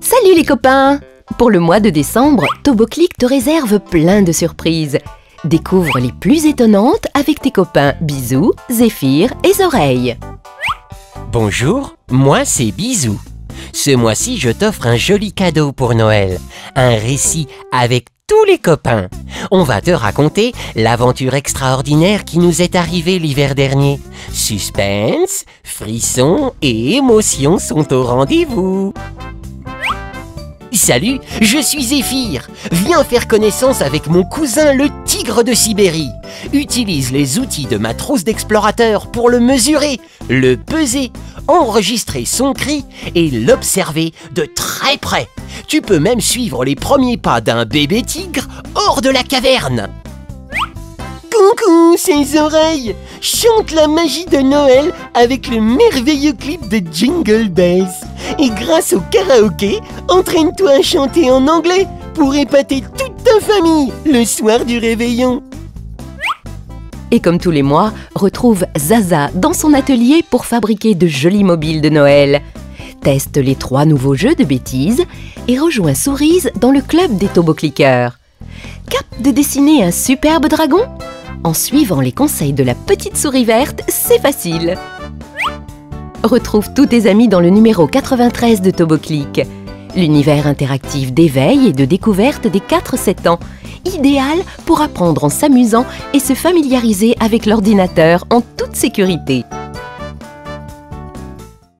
Salut les copains Pour le mois de décembre, ToboClick te réserve plein de surprises. Découvre les plus étonnantes avec tes copains Bisous, Zéphyr et Zoreille. Bonjour, moi c'est Bisou. Ce mois-ci, je t'offre un joli cadeau pour Noël. Un récit avec tous les copains. On va te raconter l'aventure extraordinaire qui nous est arrivée l'hiver dernier. Suspense, frissons et émotions sont au rendez-vous. Salut, je suis Zéphyr. Viens faire connaissance avec mon cousin le de Sibérie. Utilise les outils de ma trousse d'explorateur pour le mesurer, le peser, enregistrer son cri et l'observer de très près. Tu peux même suivre les premiers pas d'un bébé tigre hors de la caverne. Coucou, ses oreilles Chante la magie de Noël avec le merveilleux clip de Jingle Bells. Et grâce au karaoké, entraîne-toi à chanter en anglais pour épater toute ta famille le soir du réveillon. Et comme tous les mois, retrouve Zaza dans son atelier pour fabriquer de jolis mobiles de Noël. Teste les trois nouveaux jeux de bêtises et rejoins Sourise dans le club des Toboclickers. Cap de dessiner un superbe dragon? En suivant les conseils de la petite souris verte, c'est facile Retrouve tous tes amis dans le numéro 93 de ToboClick, l'univers interactif d'éveil et de découverte des 4-7 ans, idéal pour apprendre en s'amusant et se familiariser avec l'ordinateur en toute sécurité.